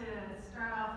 to start off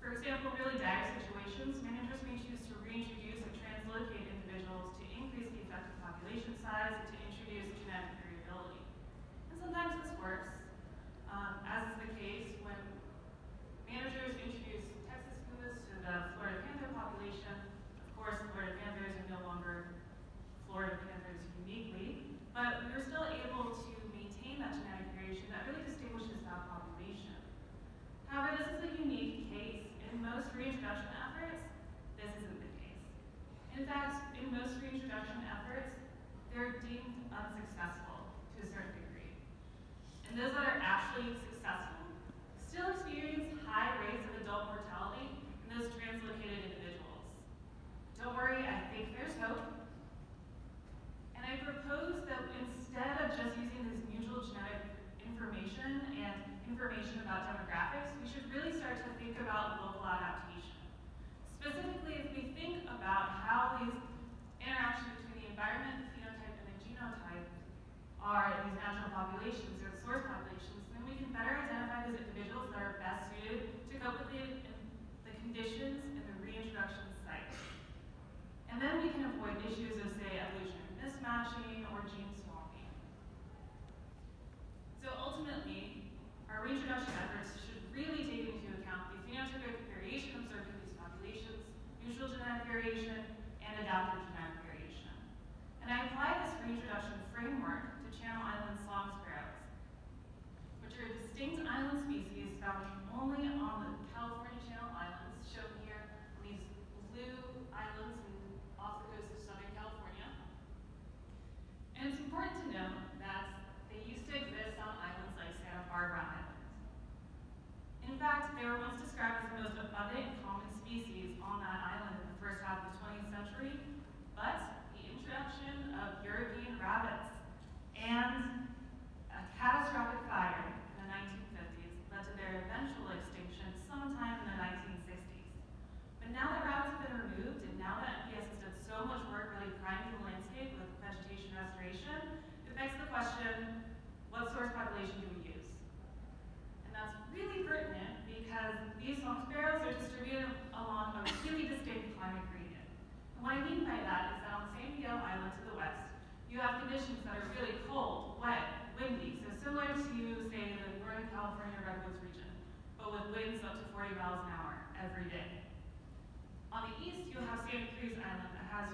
For example, really dire situations, managers may choose to reintroduce.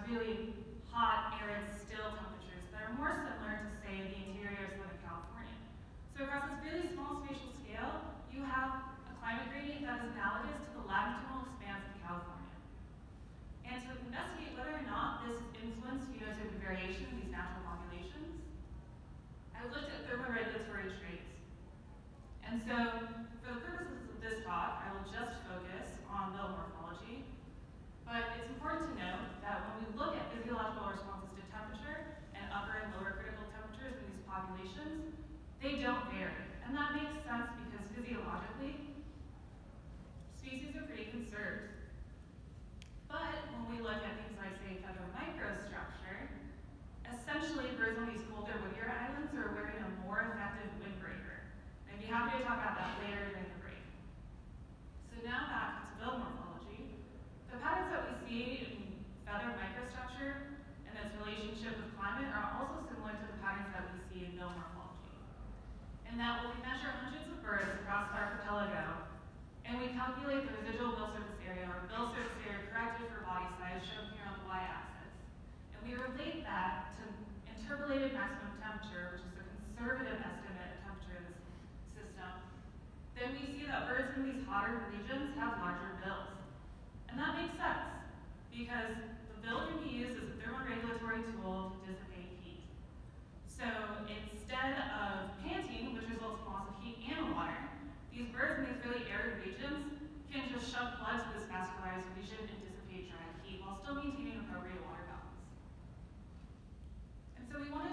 really And that when we measure hundreds of birds across the archipelago, and we calculate the residual bill surface area, or bill surface area corrected for body size, shown here on the y-axis, and we relate that to interpolated maximum temperature, which is a conservative estimate of temperature in this system, then we see that birds in these hotter regions have larger bills. And that makes sense, because the bill can be used as a thermoregulatory tool shove blood to this vascularized region and dissipate dry heat while still maintaining appropriate water balance. And so we want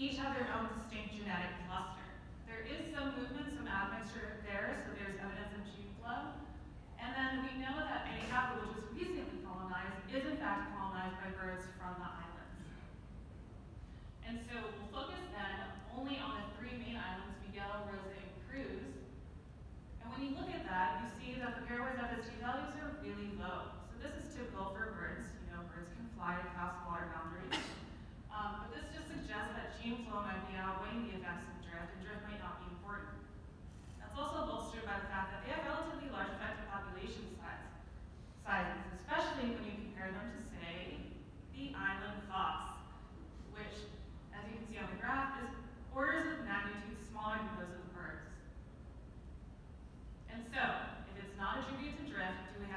each have their own distinct genetic cluster. There is some movement, some admixture there, so there's evidence of gene flow. And then we know that Anacapa, which was recently colonized, is in fact colonized by birds from the islands. And so we'll focus then only on the three main islands, Miguel, Rosa, and Cruz. And when you look at that, you see that the pairwise FST values are really low. So this is typical for birds. You know, birds can fly across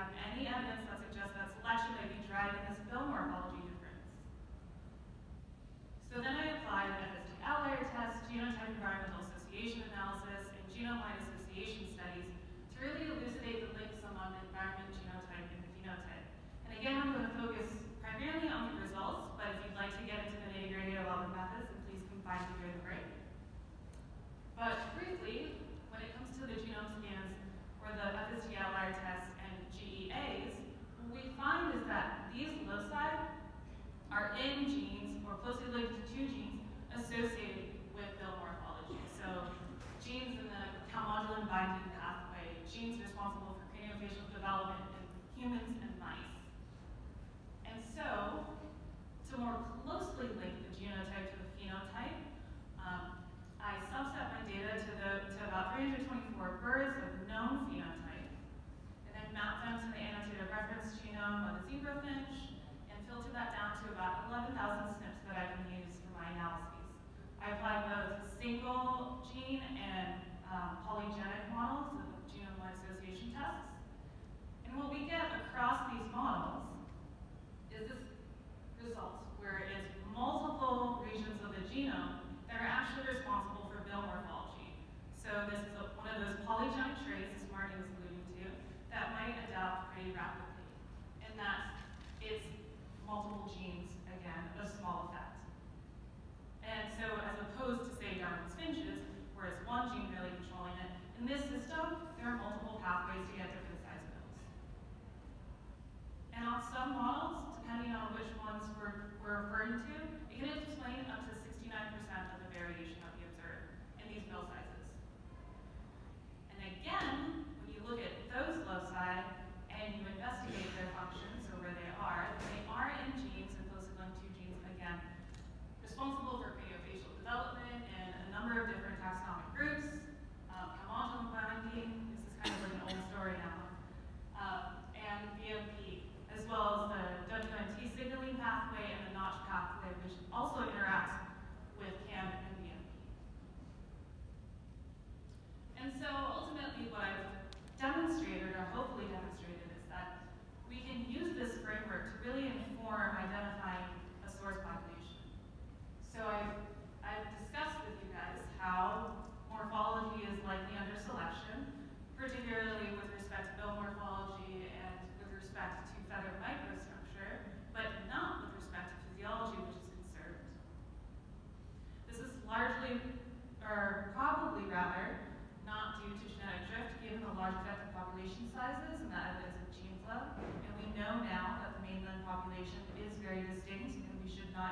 have any evidence that suggests that selection may be driving this this bill morphology difference. So then I applied the outlier test, genotype environmental association analysis, and genome-wide association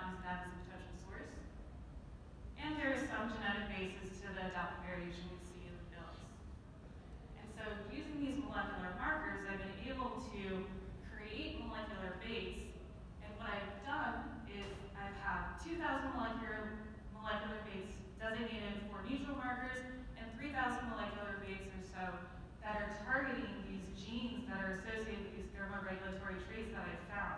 use that as a potential source. And there is some genetic basis to the adaptive variation we see in the bills. And so using these molecular markers, I've been able to create molecular baits. And what I've done is I've had 2,000 molecular, molecular baits designated for neutral markers and 3,000 molecular baits or so that are targeting these genes that are associated with these thermoregulatory traits that I've found.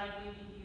That will